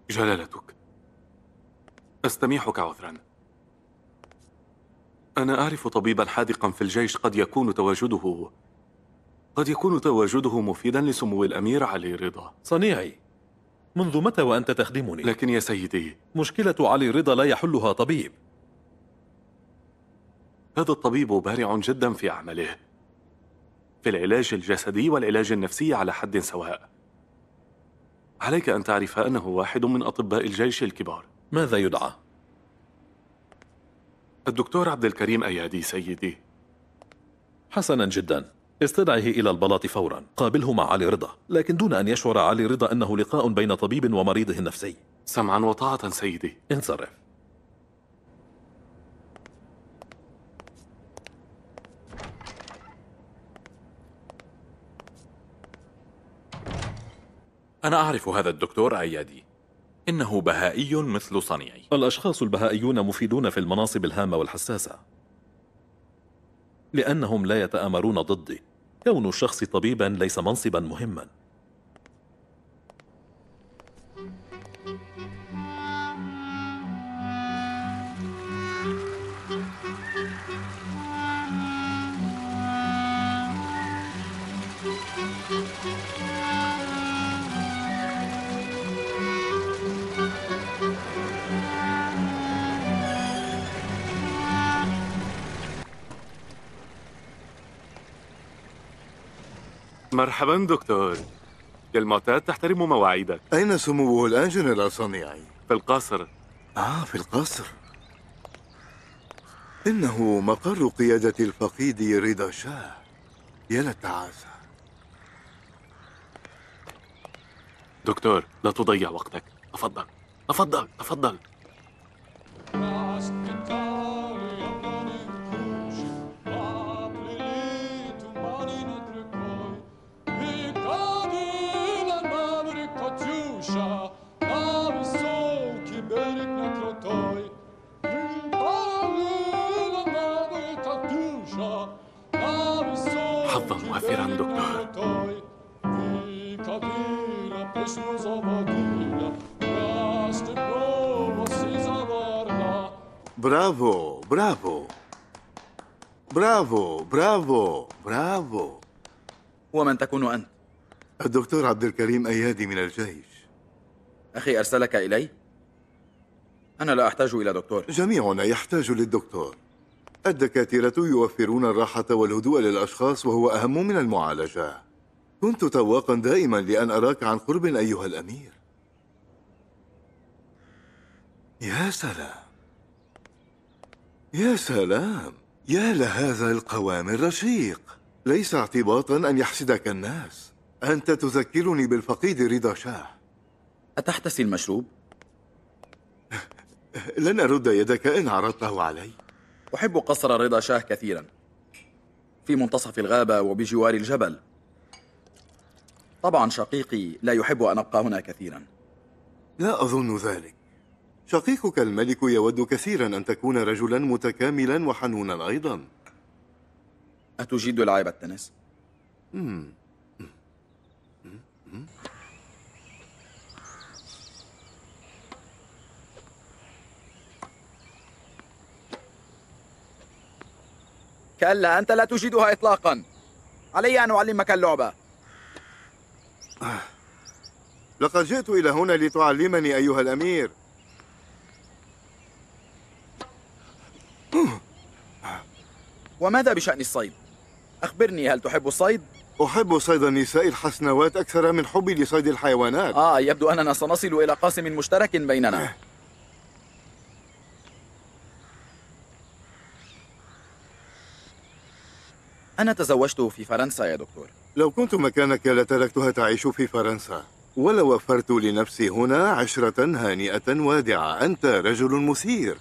[SPEAKER 34] جلالتك. أستميحك عذرا. أنا أعرف طبيبا حاذقا في الجيش قد يكون تواجده قد يكون تواجده مفيدا لسمو الأمير علي رضا.
[SPEAKER 25] صنيعي. منذ متى وأنت تخدمني؟
[SPEAKER 34] لكن يا سيدي.
[SPEAKER 25] مشكلة علي رضا لا يحلها طبيب.
[SPEAKER 34] هذا الطبيب بارع جدا في عمله في العلاج الجسدي والعلاج النفسي على حد سواء. عليك أن تعرف أنه واحد من أطباء الجيش الكبار.
[SPEAKER 25] ماذا يدعى؟
[SPEAKER 34] الدكتور عبد الكريم أيادي سيدي.
[SPEAKER 25] حسنا جدا. استدعه إلى البلاط فورا. قابله مع علي رضا. لكن دون أن يشعر علي رضا أنه لقاء بين طبيب ومريضه النفسي.
[SPEAKER 34] سمعا وطاعة سيدي.
[SPEAKER 25] انصرف.
[SPEAKER 34] أنا أعرف هذا الدكتور أيادي إنه بهائي مثل صنيعي.
[SPEAKER 25] الأشخاص البهائيون مفيدون في المناصب الهامة والحساسة. لأنهم لا يتآمرون ضدي. كون الشخص طبيبا ليس منصبا مهما.
[SPEAKER 34] مرحبا دكتور. كالمعتاد تحترم مواعيدك.
[SPEAKER 35] أين سموه الآن جنرال صنيعي؟
[SPEAKER 34] في القصر.
[SPEAKER 35] آه في القصر. إنه مقر قيادة الفقيد رضا شاه. يا للتعاسة.
[SPEAKER 34] دكتور لا تضيع وقتك. تفضل تفضل تفضل
[SPEAKER 35] برافو برافو برافو برافو برافو
[SPEAKER 31] ومن تكون أنت؟
[SPEAKER 35] الدكتور عبد الكريم أيادي من الجيش.
[SPEAKER 31] أخي أرسلك إلي؟ أنا لا أحتاج إلى دكتور.
[SPEAKER 35] جميعنا يحتاج للدكتور. الدكاترة يوفرون الراحة والهدوء للأشخاص وهو أهم من المعالجة. كنت تواقا دائما لأن أراك عن قرب أيها الأمير. يا سلام. يا سلام. يا لهذا القوام الرشيق. ليس اعتباطا أن يحسدك الناس. أنت تذكرني بالفقيد رضا شاه.
[SPEAKER 31] أتحتسي المشروب؟
[SPEAKER 35] لن أرد يدك إن عرضته علي.
[SPEAKER 31] أحب قصر رضا شاه كثيرا. في منتصف الغابة وبجوار الجبل. طبعا شقيقي لا يحب أن أبقى هنا كثيرا.
[SPEAKER 35] لا أظن ذلك. شقيقك الملك يود كثيرا أن تكون رجلا متكاملا وحنونا أيضا.
[SPEAKER 31] أتجيد لعب التنس؟
[SPEAKER 35] مم.
[SPEAKER 31] كلا أنت لا تجيدها إطلاقا. علي أن أعلمك اللعبة.
[SPEAKER 35] لقد جئت إلى هنا لتعلمني أيها الأمير
[SPEAKER 31] وماذا بشأن الصيد؟ أخبرني هل تحب الصيد؟
[SPEAKER 35] أحب صيد النساء الحسنوات أكثر من حبي لصيد الحيوانات
[SPEAKER 31] آه يبدو أننا سنصل إلى قاسم مشترك بيننا أنا تزوجت في فرنسا يا دكتور.
[SPEAKER 35] لو كنت مكانك لتركتها تعيش في فرنسا. ولو وفرت لنفسي هنا عشرة هانئة وادعة. أنت رجل مثير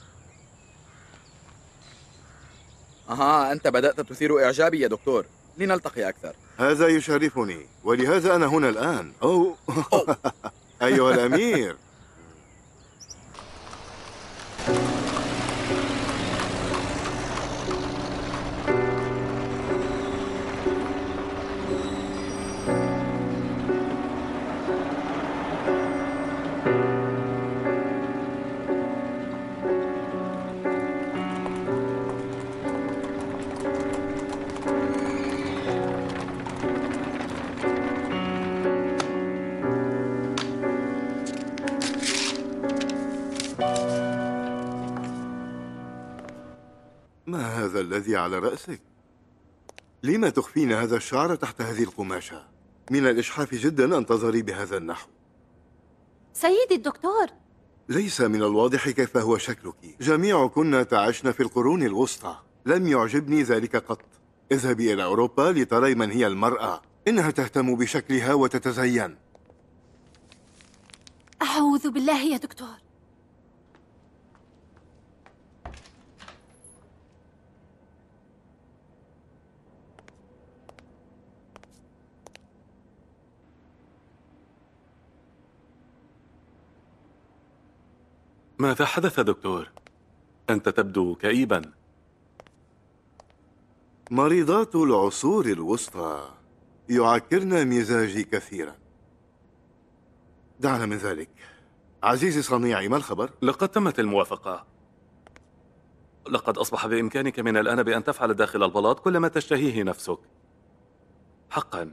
[SPEAKER 31] أها أنت بدأت تثير إعجابي يا دكتور. لنلتقي أكثر.
[SPEAKER 35] هذا يشرفني. ولهذا أنا هنا الآن. أو. أيها الأمير. الذي على رأسك؟ لما تخفين هذا الشعر تحت هذه القماشة؟ من الإشحاف جدا أن تظهري بهذا النحو.
[SPEAKER 36] سيدي الدكتور.
[SPEAKER 35] ليس من الواضح كيف هو شكلك. جميعكن تعشن في القرون الوسطى. لم يعجبني ذلك قط. اذهبي إلى أوروبا لتري من هي المرأة. إنها تهتم بشكلها وتتزين.
[SPEAKER 36] أعوذ بالله يا دكتور.
[SPEAKER 34] ماذا حدث دكتور؟ أنت تبدو كئيبا
[SPEAKER 35] مريضات العصور الوسطى يعكرن مزاجي كثيرا دعنا من ذلك عزيزي صنيعي ما الخبر؟
[SPEAKER 34] لقد تمت الموافقة لقد أصبح بإمكانك من الآن بأن تفعل داخل البلاط كل ما تشتهيه نفسك حقا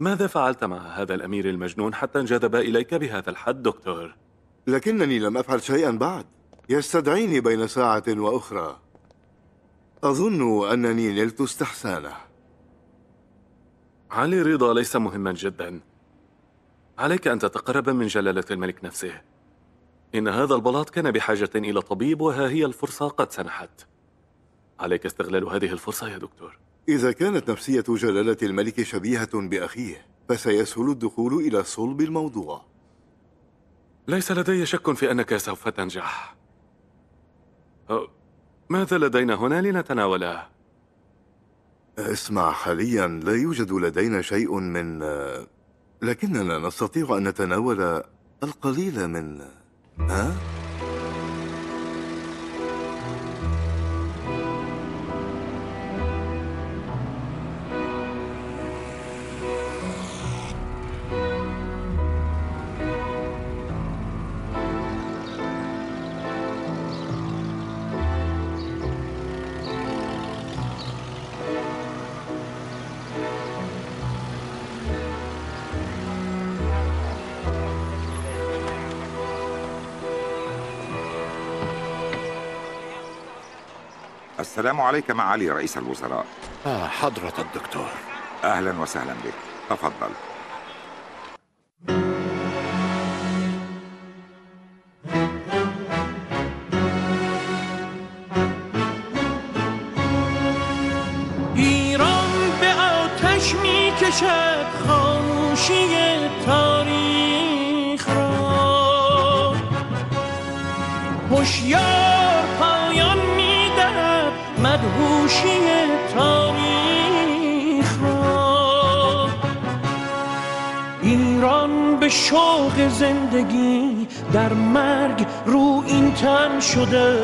[SPEAKER 34] ماذا فعلت مع هذا الأمير المجنون حتى انجذب إليك بهذا الحد دكتور؟
[SPEAKER 35] لكنني لم أفعل شيئا بعد. يستدعيني بين ساعة وأخرى. أظن أنني نلت استحسانه.
[SPEAKER 34] علي رضا ليس مهما جدا. عليك أن تتقرب من جلالة الملك نفسه. إن هذا البلاط كان بحاجة إلى طبيب وها هي الفرصة قد سنحت. عليك استغلال هذه الفرصة يا دكتور.
[SPEAKER 35] إذا كانت نفسية جلالة الملك شبيهة بأخيه فسيسهل الدخول إلى صلب الموضوع.
[SPEAKER 34] ليس لدي شك في أنك سوف تنجح ماذا لدينا هنا لنتناوله؟
[SPEAKER 35] اسمع حاليا لا يوجد لدينا شيء من لكننا نستطيع أن نتناول القليل من ها؟
[SPEAKER 9] السلام عليك معالي رئيس الوزراء.
[SPEAKER 20] آه حضرة الدكتور.
[SPEAKER 9] أهلا وسهلا بك. تفضل.
[SPEAKER 1] زندگی در مرگ رو این تن شده.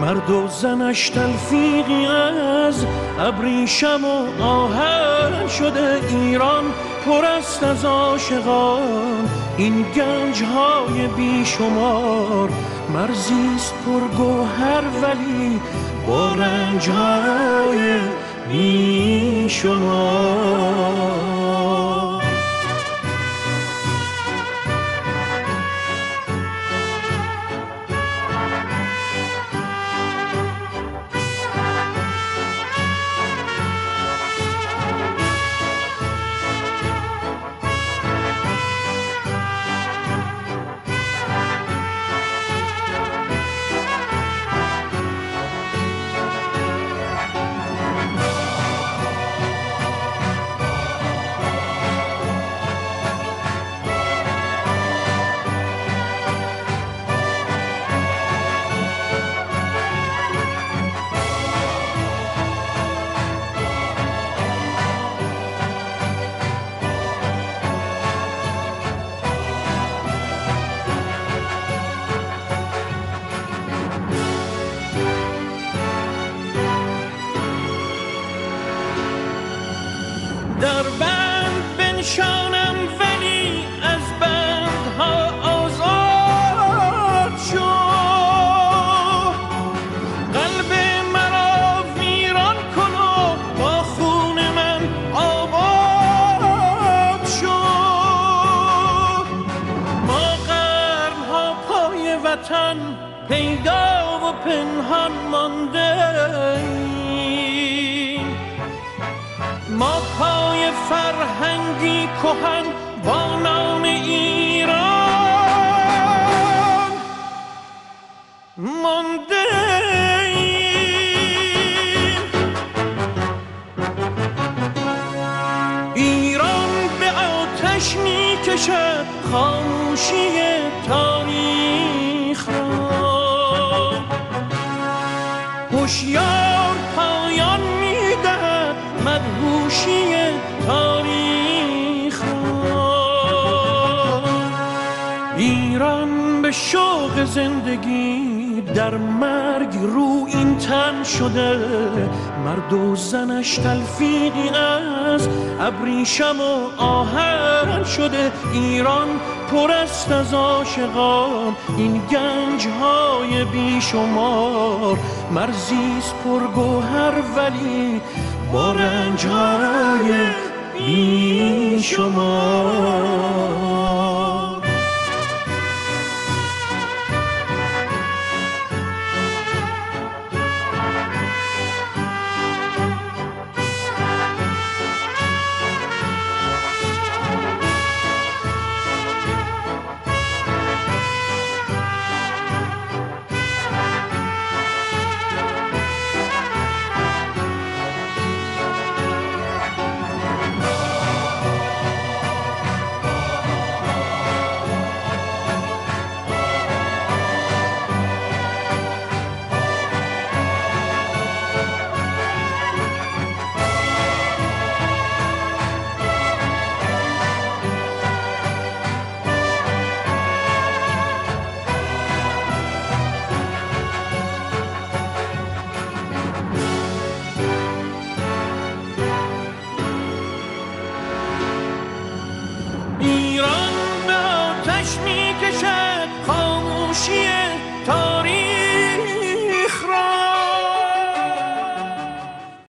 [SPEAKER 1] مرد و زنش تلفیقی از ابریشم و آهن شده. ایران پر است از عاشقان. این گنج‌های بی‌شمار. مرزیست پر گوهر ولی با رنج‌های بی‌شمار. هوشیار پایان می دهد مدهوشی تاریخ را. ایران به شوق زندگی در مرگ رویین تن شده. مرد و زنش تلفیقی از ابریشم و آهن شده. ایران پر است از عاشقان این گنج های بیشمار. مرزیست پر گوهر ولی با رنج های بیشمار.